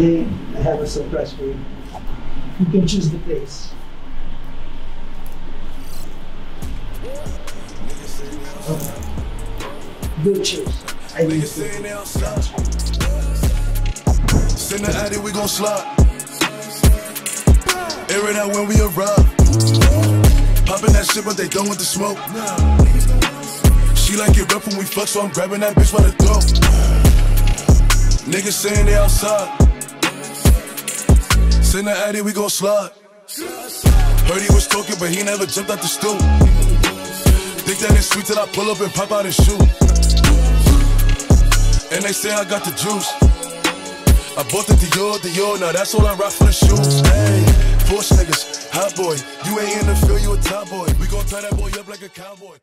I have a surprise for you. You can choose the place. Uh, okay. Go choose. I need they. The we gon'. Air it out when we arrive. That shit, but they done with the smoke. She like it rough when we fuck, so I'm grabbing that bitch by the throat. Niggas saying they outside. Send the addy, we gon' slide. Heard he was talking, but he never jumped out the stool. Think that it's sweet till I pull up and pop out his shoe. And they say I got the juice. I bought the Dior, Dior, now that's all I rock for the shoes. Hey, Porsche niggas, hot boy. You ain't in the field, you a top boy. We gon' tie that boy up like a cowboy.